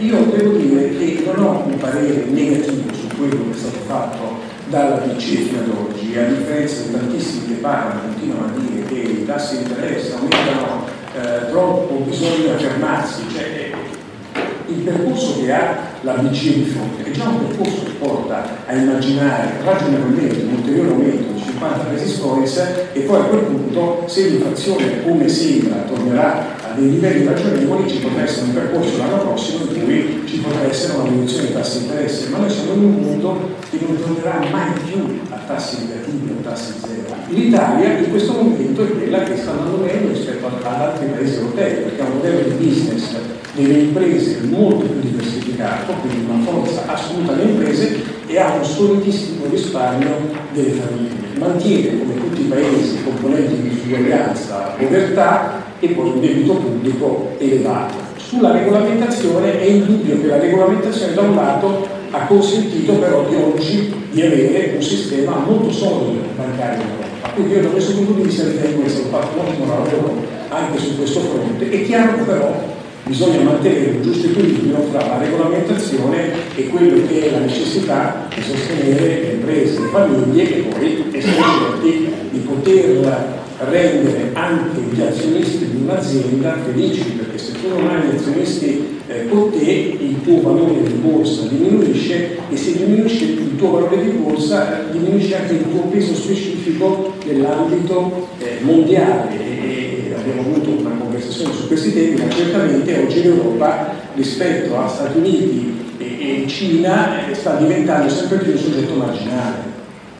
io devo dire che non ho un parere negativo su quello che è stato fatto dalla BCE fino ad oggi, a differenza di tantissimi che parlano, continuano a dire che i tassi di interesse aumentano eh, troppo, bisogna fermarsi, cioè, eh, il percorso che ha la BCE di fronte è già un percorso che porta a immaginare ragionevolmente un ulteriore aumento di 50 basis points e poi a quel punto se l'inflazione come sembra tornerà dei livelli ragionevoli ci potrà essere un percorso l'anno prossimo in cui ci potrà essere una riduzione dei tassi di interesse, ma noi siamo in un mondo che non tornerà mai più a tassi negativi o tassi zero. L'Italia in questo momento è quella che sta andando meglio rispetto ad altri paesi europei, perché ha un modello di business delle imprese molto più diversificato, quindi una forza assoluta delle imprese e ha un solidissimo risparmio delle famiglie. Mantiene, come paesi, componenti di disuguaglianza, povertà e poi un debito pubblico elevato. Sulla regolamentazione è indubbio che la regolamentazione da un lato ha consentito però di oggi di avere un sistema molto solido bancario in Europa. Quindi io da questo punto di vista ritengo che sia fatto un ottimo lavoro anche su questo fronte. È chiaro che però bisogna mantenere un giusto equilibrio tra la regolamentazione e quello che è la necessità di sostenere le imprese, le famiglie e poi essere certi di poter rendere anche gli azionisti di un'azienda felici, perché se tu non hai gli azionisti eh, con te il tuo valore di borsa diminuisce e se diminuisce il tuo valore di borsa eh, diminuisce anche il tuo peso specifico nell'ambito eh, mondiale e, e abbiamo avuto una conversazione su questi temi, ma certamente oggi l'Europa rispetto a Stati Uniti e, e Cina eh, sta diventando sempre più un soggetto marginale